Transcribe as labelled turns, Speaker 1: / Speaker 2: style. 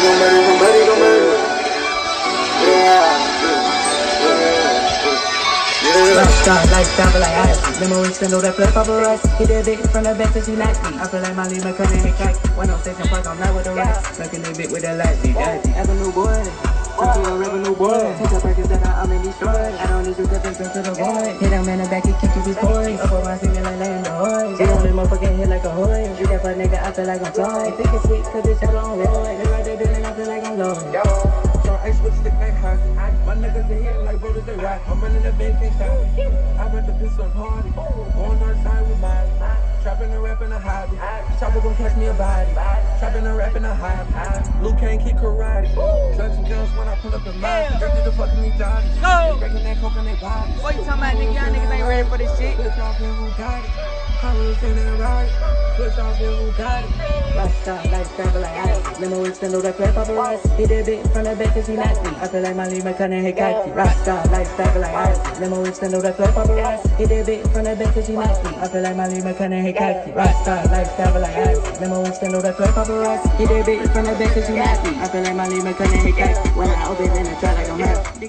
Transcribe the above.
Speaker 1: somebody, somebody. Yeah.
Speaker 2: Rockstar lifestyle, but like ice. Memories to know that flip paparazzi. Hit that bitch from the back till she like me. I feel like cousin ain't cocky. When I'm station park, I'm not with the rats. Sucking that bit with the light, be daddy. Avenue boy. Talk to a revenue boy. Take the practice that I'm in Detroit. I don't need to step into the void. Hit him in the back, he kick you boys. Up on my finger like laying the horse. She on the motherfucking hit like a horse. Shoot that for nigga, I feel like I'm Floyd. Think it's sweet, cause it's hell on road. They right there I feel like I'm
Speaker 3: Yo, so ice with stick like hockey. My niggas they hitting like brothers they rock. I'm running the bank can't stop. I rent the pistol party. Going north side with Molly. Trapping and rapping a hobby. Chopper gon' catch me a body. Trapping and rapping a hobby. Luke can't kick karate. And guns when I pull up the mouth. Addicted to fucking dodges.
Speaker 4: Go.
Speaker 3: Breaking that coke on their body.
Speaker 4: What you talking about, nigga? Y'all niggas ain't ready for this shit.
Speaker 3: Push off in Bugatti. I was in that ride. Push off in Bugatti.
Speaker 2: Rockstar lifestyle, like ice. Memories to know that flip paparazzi. Hit that bitch from the back till she like me. I feel like my lead, ain't cocky. Rockstar lifestyle, like ice. Memories to know that flip paparazzi. Hit that bitch from the back till she like me. I feel like my lead, ain't cocky. Rockstar lifestyle, like ice. Memories to know that flip paparazzi. Hit that bitch from the back till she like me. I feel like my lead, ain't cocky. When I open in the trap like I'm happy.